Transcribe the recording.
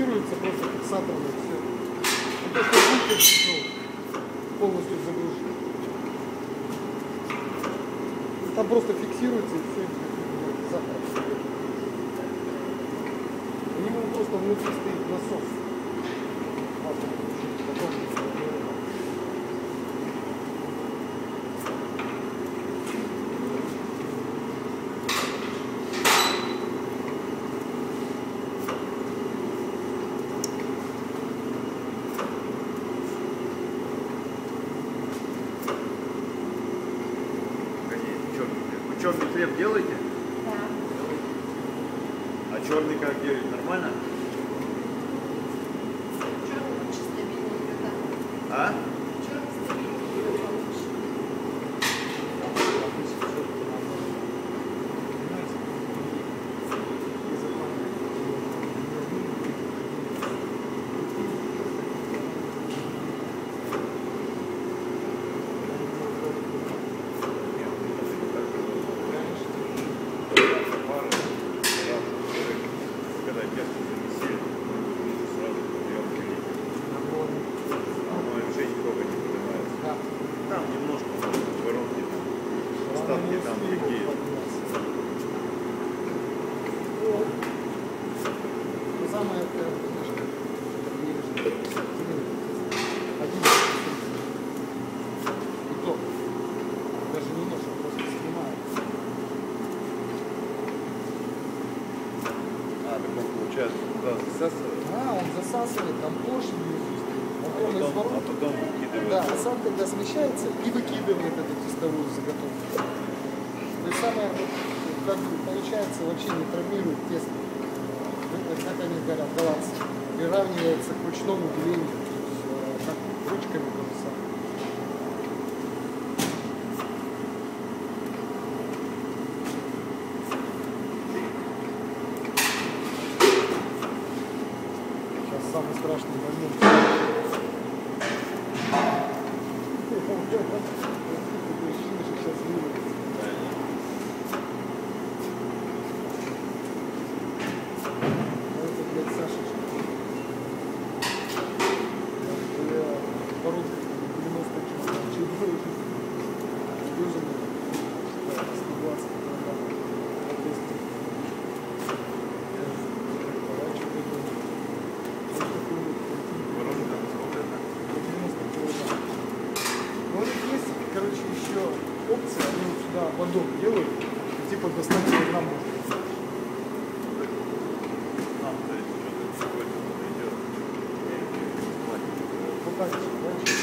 фиксируется просто фиксатором и все. Ну, то, что бункер ну, полностью загружен. Там просто фиксируется и все. Фиксатор. У него просто внутри стоит насос. А, потом, Погоди, черный хлеб. Вы черный хлеб делаете? Да. А черный как делать? Нормально? Черный никогда. А? А, так он получается туда засасывает, А, он засасывает, там поршень а Он прямо из потом, а воронки. потом выкидывает. Да, а сам тогда смещается и выкидывает эту тестовую заготовку. То есть самое, как бы, получается, вообще не травмирует тесто. Как они говорят, голландцы, приравнивается к ручному делению, то есть, э, как ручками то же самое. Сейчас самый страшный момент. Еще опция, они вот сюда водок делают, и типа до 100 килограмм можно. Нам, то есть, что-то какое-то идет. Вот так же, да?